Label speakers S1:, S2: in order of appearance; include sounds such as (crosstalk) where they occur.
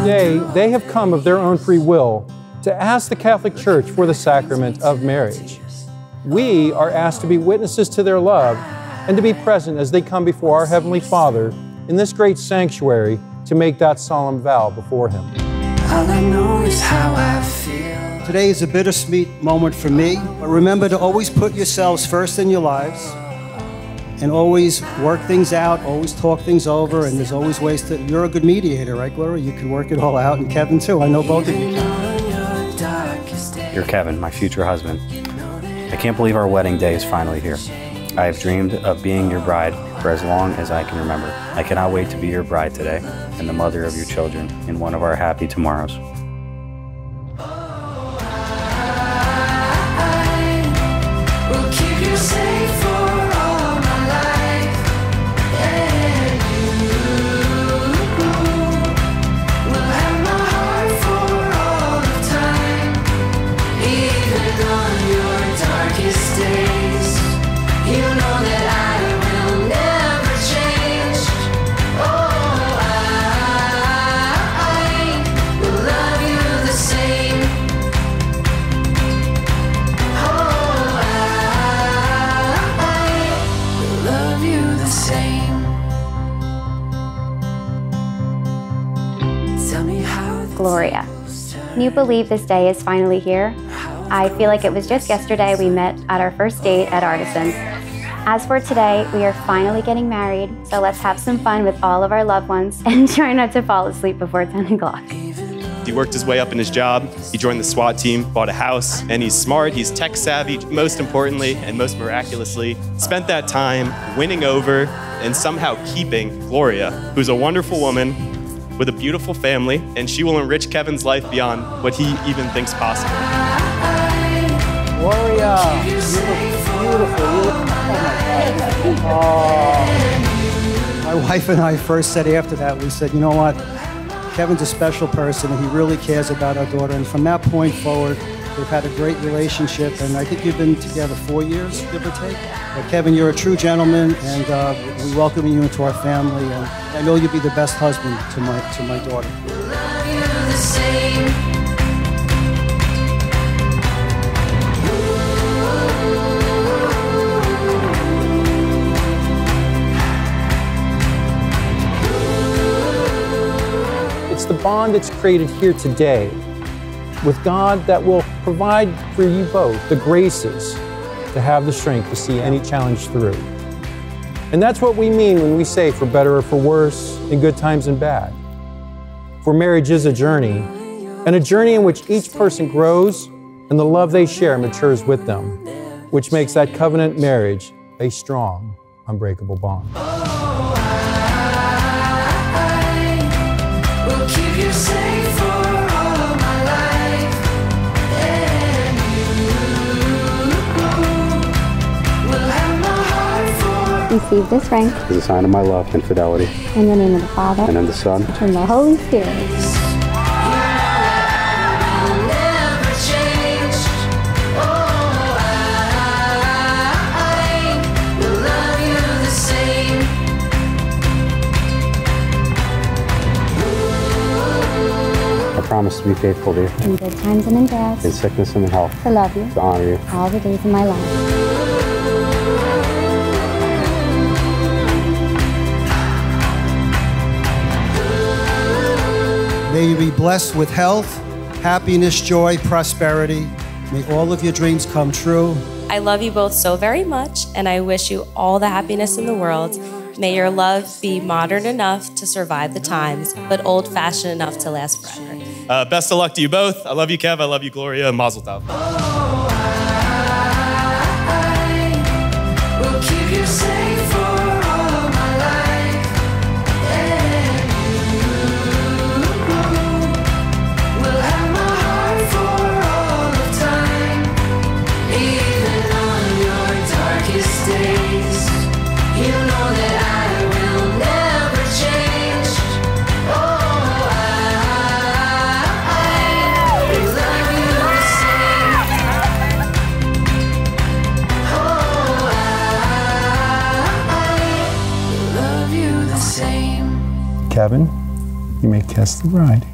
S1: Today, they have come of their own free will to ask the Catholic Church for the sacrament of marriage. We are asked to be witnesses to their love and to be present as they come before our Heavenly Father in this great sanctuary to make that solemn vow before Him.
S2: All I know is how I feel.
S3: Today is a bittersweet moment for me, but remember to always put yourselves first in your lives and always work things out, always talk things over, and there's always ways to. You're a good mediator, right, Gloria? You can work it all out, and Kevin too. I know both of you can.
S4: You're Kevin, my future husband. I can't believe our wedding day is finally here. I have dreamed of being your bride for as long as I can remember. I cannot wait to be your bride today and the mother of your children in one of our happy tomorrows.
S5: Gloria. Can you believe this day is finally here? I feel like it was just yesterday we met at our first date at Artisans. As for today, we are finally getting married, so let's have some fun with all of our loved ones (laughs) and try not to fall asleep before 10 o'clock.
S6: He worked his way up in his job. He joined the SWAT team, bought a house, and he's smart. He's tech savvy. Most importantly, and most miraculously, spent that time winning over and somehow keeping Gloria, who's a wonderful woman with a beautiful family, and she will enrich Kevin's life beyond what he even thinks possible.
S3: Gloria, look beautiful. Oh my God. Oh. My wife and I first said after that, we said, you know what? Kevin's a special person and he really cares about our daughter. And from that point forward, they've had a great relationship. And I think you've been together four years, give or take. But Kevin, you're a true gentleman and uh, we welcome you into our family. And I know you'll be the best husband to my, to my daughter.
S1: It's the bond that's created here today with God that will provide for you both the graces to have the strength to see any challenge through. And that's what we mean when we say for better or for worse, in good times and bad. For marriage is a journey, and a journey in which each person grows and the love they share matures with them, which makes that covenant marriage a strong, unbreakable bond.
S5: Receive this ring
S4: As a sign of my love and fidelity,
S5: in the name of the Father,
S4: and of the Son,
S5: and the Holy Spirit.
S2: never change. Oh, I will love you the same.
S4: I promise to be faithful to you
S5: In good times and in bad,
S4: in sickness and in health,
S5: to love you
S4: to honor you.
S5: all the days of my life.
S3: Blessed with health, happiness, joy, prosperity. May all of your dreams come true.
S7: I love you both so very much, and I wish you all the happiness in the world. May your love be modern enough to survive the times, but old fashioned enough to last forever.
S6: Uh, best of luck to you both. I love you, Kev. I love you, Gloria. Mazel tov.
S1: Kevin, you may kiss the bride.